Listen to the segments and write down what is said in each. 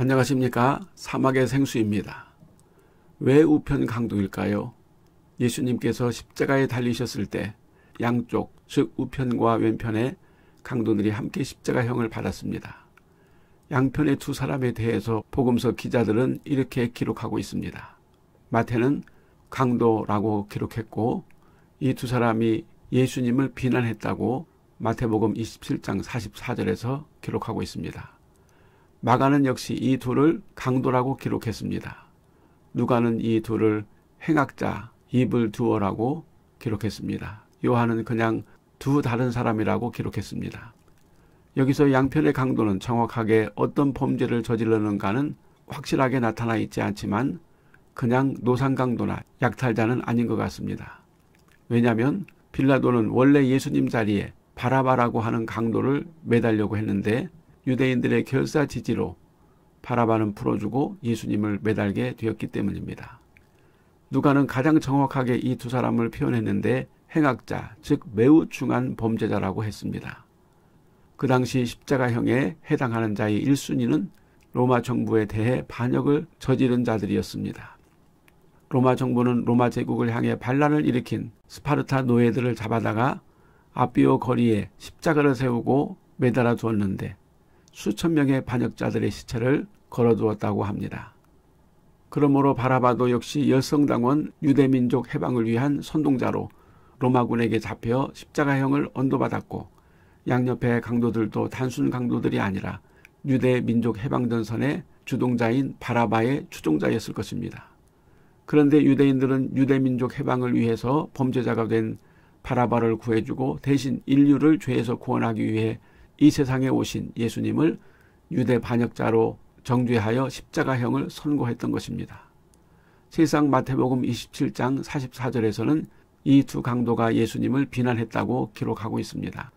안녕하십니까. 사막의 생수입니다. 왜 우편 강도일까요? 예수님께서 십자가에 달리셨을 때 양쪽, 즉 우편과 왼편에 강도들이 함께 십자가형을 받았습니다. 양편의 두 사람에 대해서 복음서 기자들은 이렇게 기록하고 있습니다. 마태는 강도라고 기록했고 이 두 사람이 예수님을 비난했다고 마태복음 27장 44절에서 기록하고 있습니다. 마가는 역시 이 둘을 강도라고 기록했습니다. 누가는 이 둘을 행악자, 입을 두어라고 기록했습니다. 요한은 그냥 두 다른 사람이라고 기록했습니다. 여기서 양편의 강도는 정확하게 어떤 범죄를 저질렀는가는 확실하게 나타나 있지 않지만 그냥 노상강도나 약탈자는 아닌 것 같습니다. 왜냐하면 빌라도는 원래 예수님 자리에 바라바라고 하는 강도를 매달려고 했는데 유대인들의 결사 지지로 바라바는 풀어주고 예수님을 매달게 되었기 때문입니다. 누가는 가장 정확하게 이 두 사람을 표현했는데 행악자, 즉 매우 중한 범죄자라고 했습니다. 그 당시 십자가형에 해당하는 자의 1순위는 로마 정부에 대해 반역을 저지른 자들이었습니다. 로마 정부는 로마 제국을 향해 반란을 일으킨 스파르타 노예들을 잡아다가 아비오 거리에 십자가를 세우고 매달아 두었는데 수천 명의 반역자들의 시체를 걸어두었다고 합니다. 그러므로 바라바도 역시 열성당원 유대민족 해방을 위한 선동자로 로마군에게 잡혀 십자가형을 언도받았고 양옆의 강도들도 단순 강도들이 아니라 유대 민족 해방전선의 주동자인 바라바의 추종자였을 것입니다. 그런데 유대인들은 유대 민족 해방을 위해서 범죄자가 된 바라바를 구해주고 대신 인류를 죄에서 구원하기 위해 이 세상에 오신 예수님을 유대 반역자로 정죄하여 십자가형을 선고했던 것입니다. 세상 마태복음 27장 44절에서는 이 두 강도가 예수님을 비난했다고 기록하고 있습니다.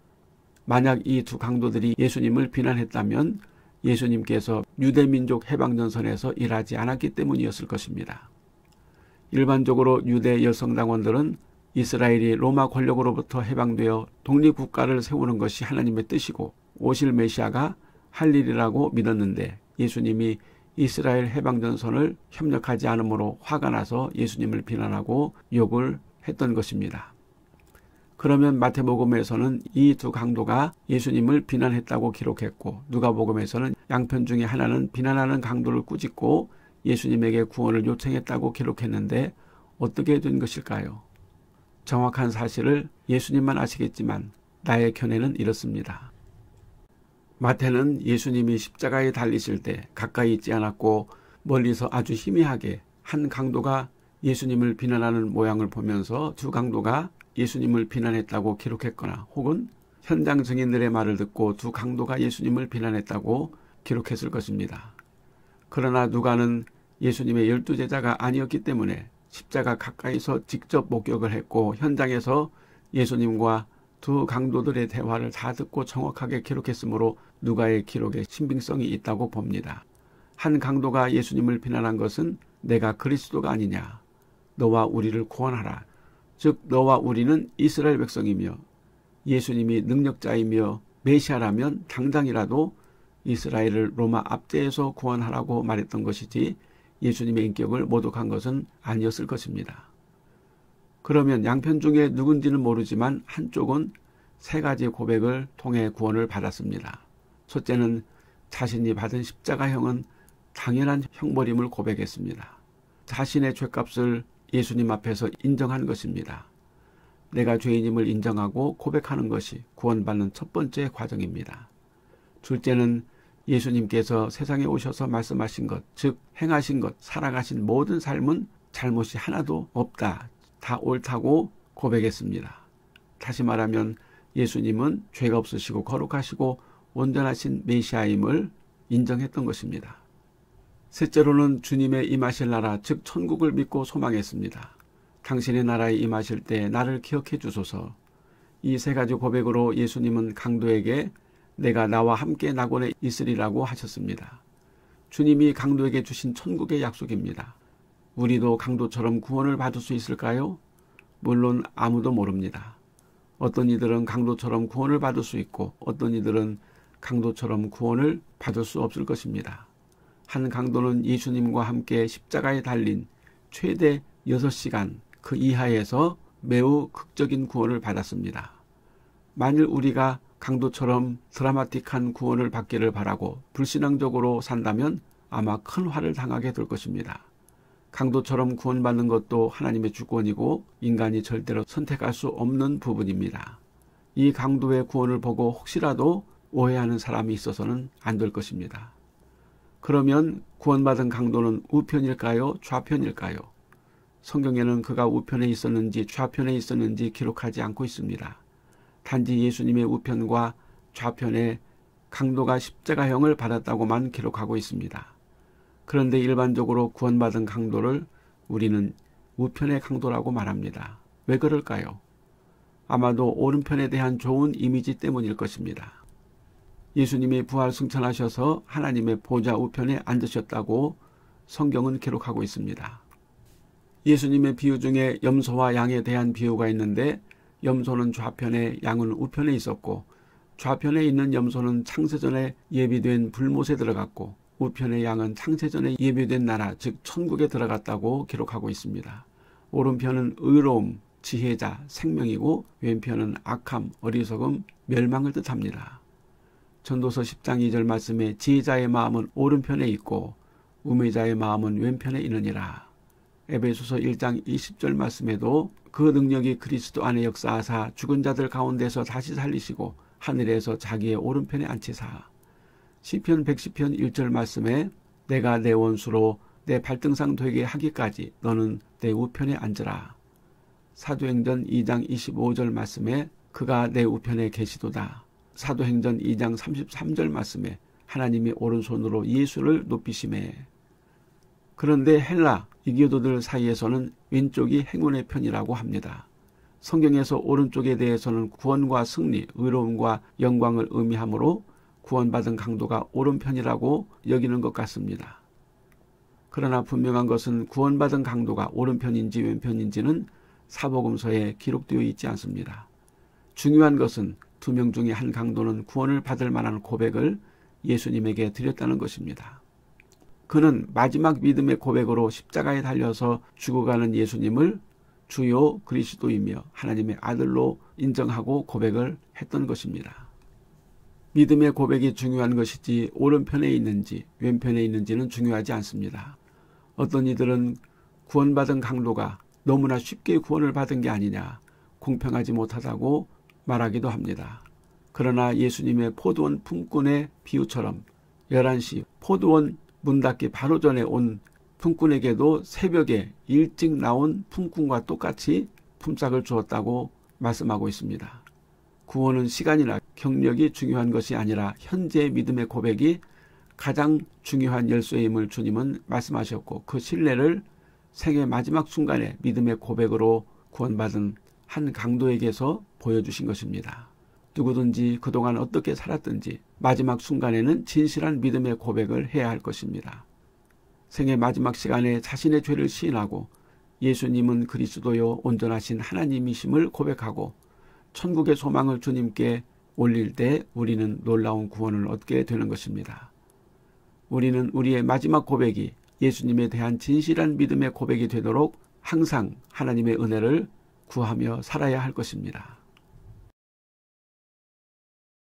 만약 이 두 강도들이 예수님을 비난했다면 예수님께서 유대민족 해방전선에서 일하지 않았기 때문이었을 것입니다. 일반적으로 유대 여성당원들은 이스라엘이 로마 권력으로부터 해방되어 독립국가를 세우는 것이 하나님의 뜻이고 오실 메시아가 할 일이라고 믿었는데 예수님이 이스라엘 해방전선을 협력하지 않으므로 화가 나서 예수님을 비난하고 욕을 했던 것입니다. 그러면 마태복음에서는 이 두 강도가 예수님을 비난했다고 기록했고 누가복음에서는 양편 중에 하나는 비난하는 강도를 꾸짖고 예수님에게 구원을 요청했다고 기록했는데 어떻게 된 것일까요? 정확한 사실을 예수님만 아시겠지만 나의 견해는 이렇습니다. 마태는 예수님이 십자가에 달리실 때 가까이 있지 않았고 멀리서 아주 희미하게 한 강도가 예수님을 비난하는 모양을 보면서 두 강도가 예수님을 비난했다고 기록했거나 혹은 현장 증인들의 말을 듣고 두 강도가 예수님을 비난했다고 기록했을 것입니다. 그러나 누가는 예수님의 열두 제자가 아니었기 때문에 십자가 가까이서 직접 목격을 했고 현장에서 예수님과 두 강도들의 대화를 다 듣고 정확하게 기록했으므로 누가의 기록에 신빙성이 있다고 봅니다. 한 강도가 예수님을 비난한 것은 내가 그리스도가 아니냐. 너와 우리를 구원하라. 즉 너와 우리는 이스라엘 백성이며 예수님이 능력자이며 메시아라면 당장이라도 이스라엘을 로마 압제에서 구원하라고 말했던 것이지 예수님의 인격을 모독한 것은 아니었을 것입니다. 그러면 양편 중에 누군지는 모르지만 한쪽은 세 가지 고백을 통해 구원을 받았습니다. 첫째는 자신이 받은 십자가형은 당연한 형벌임을 고백했습니다. 자신의 죄값을 예수님 앞에서 인정한 것입니다. 내가 죄인임을 인정하고 고백하는 것이 구원받는 첫 번째 과정입니다. 둘째는 예수님께서 세상에 오셔서 말씀하신 것, 즉 행하신 것, 살아가신 모든 삶은 잘못이 하나도 없다. 다 옳다고 고백했습니다. 다시 말하면 예수님은 죄가 없으시고 거룩하시고 온전하신 메시아임을 인정했던 것입니다. 셋째로는 주님의 임하실 나라, 즉 천국을 믿고 소망했습니다. 당신의 나라에 임하실 때 나를 기억해 주소서. 이 세 가지 고백으로 예수님은 강도에게 내가 나와 함께 낙원에 있으리라고 하셨습니다. 주님이 강도에게 주신 천국의 약속입니다. 우리도 강도처럼 구원을 받을 수 있을까요? 물론 아무도 모릅니다. 어떤 이들은 강도처럼 구원을 받을 수 있고 어떤 이들은 강도처럼 구원을 받을 수 없을 것입니다. 한 강도는 예수님과 함께 십자가에 달린 최대 6시간 그 이하에서 매우 극적인 구원을 받았습니다. 만일 우리가 강도처럼 드라마틱한 구원을 받기를 바라고 불신앙적으로 산다면 아마 큰 화를 당하게 될 것입니다. 강도처럼 구원받는 것도 하나님의 주권이고 인간이 절대로 선택할 수 없는 부분입니다. 이 강도의 구원을 보고 혹시라도 오해하는 사람이 있어서는 안 될 것입니다. 그러면 구원받은 강도는 우편일까요? 좌편일까요? 성경에는 그가 우편에 있었는지 좌편에 있었는지 기록하지 않고 있습니다. 단지 예수님의 우편과 좌편에 강도가 십자가형을 받았다고만 기록하고 있습니다. 그런데 일반적으로 구원받은 강도를 우리는 우편의 강도라고 말합니다. 왜 그럴까요? 아마도 오른편에 대한 좋은 이미지 때문일 것입니다. 예수님이 부활 승천하셔서 하나님의 보좌 우편에 앉으셨다고 성경은 기록하고 있습니다. 예수님의 비유 중에 염소와 양에 대한 비유가 있는데 염소는 좌편에 양은 우편에 있었고 좌편에 있는 염소는 창세전에 예비된 불못에 들어갔고 우편의 양은 창세전에 예비된 나라 즉 천국에 들어갔다고 기록하고 있습니다. 오른편은 의로움, 지혜자, 생명이고 왼편은 악함, 어리석음, 멸망을 뜻합니다. 전도서 10장 2절 말씀에 지혜자의 마음은 오른편에 있고 우매자의 마음은 왼편에 있느니라. 에베소서 1장 20절 말씀에도 그 능력이 그리스도 안에 역사하사 죽은 자들 가운데서 다시 살리시고 하늘에서 자기의 오른편에 앉히사. 시편 110편 1절 말씀에 내가 내 원수로 내 발등상 되게 하기까지 너는 내 우편에 앉으라. 사도행전 2장 25절 말씀에 그가 내 우편에 계시도다. 사도행전 2장 33절 말씀에 하나님이 오른손으로 예수를 높이심에 그런데 헬라 이교도들 사이에서는 왼쪽이 행운의 편이라고 합니다. 성경에서 오른쪽에 대해서는 구원과 승리, 의로움과 영광을 의미하므로 구원받은 강도가 오른편이라고 여기는 것 같습니다. 그러나 분명한 것은 구원받은 강도가 오른편인지 왼편인지는 사복음서에 기록되어 있지 않습니다. 중요한 것은 두 명 중에 한 강도는 구원을 받을 만한 고백을 예수님에게 드렸다는 것입니다. 그는 마지막 믿음의 고백으로 십자가에 달려서 죽어가는 예수님을 주요 그리스도이며 하나님의 아들로 인정하고 고백을 했던 것입니다. 믿음의 고백이 중요한 것이지 오른편에 있는지 왼편에 있는지는 중요하지 않습니다. 어떤 이들은 구원받은 강도가 너무나 쉽게 구원을 받은 게 아니냐, 공평하지 못하다고 말하기도 합니다. 그러나 예수님의 포도원 품꾼의 비유처럼 11시 포도원 문 닫기 바로 전에 온 품꾼에게도 새벽에 일찍 나온 품꾼과 똑같이 품삯을 주었다고 말씀하고 있습니다. 구원은 시간이나 경력이 중요한 것이 아니라 현재의 믿음의 고백이 가장 중요한 열쇠임을 주님은 말씀하셨고 그 신뢰를 생애 마지막 순간에 믿음의 고백으로 구원받은 한 강도에게서 보여주신 것입니다. 누구든지 그동안 어떻게 살았든지 마지막 순간에는 진실한 믿음의 고백을 해야 할 것입니다. 생애 마지막 시간에 자신의 죄를 시인하고 예수님은 그리스도요 온전하신 하나님이심을 고백하고 천국의 소망을 주님께 올릴 때 우리는 놀라운 구원을 얻게 되는 것입니다. 우리는 우리의 마지막 고백이 예수님에 대한 진실한 믿음의 고백이 되도록 항상 하나님의 은혜를 구하며 살아야 할 것입니다.